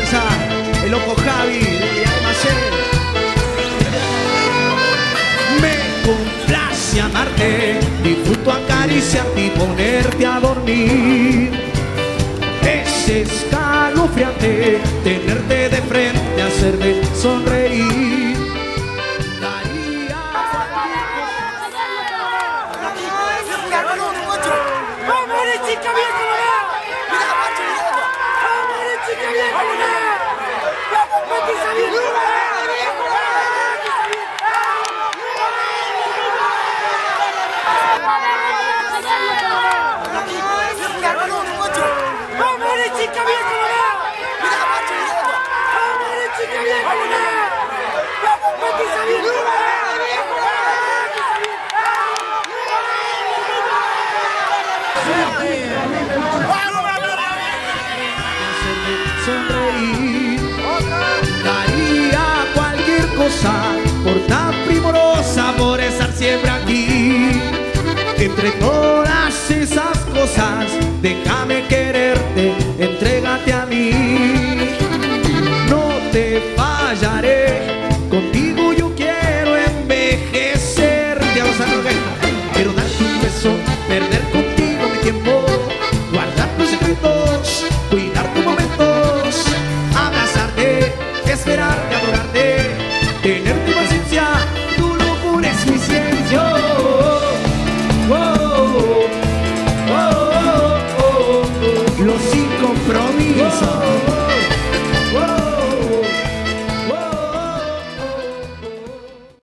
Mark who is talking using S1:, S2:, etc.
S1: viejo Javi de Almacén. Me complace amarte, disfruto acariciarte y ponerte a dormir. Es escalofriante tenerte de frente, hacerme sonreír. Daría Daría cualquier cosa por tan primorosa, por estar siempre aquí. Entre todas esas cosas, déjame quererte, entrégate a mí. rogarte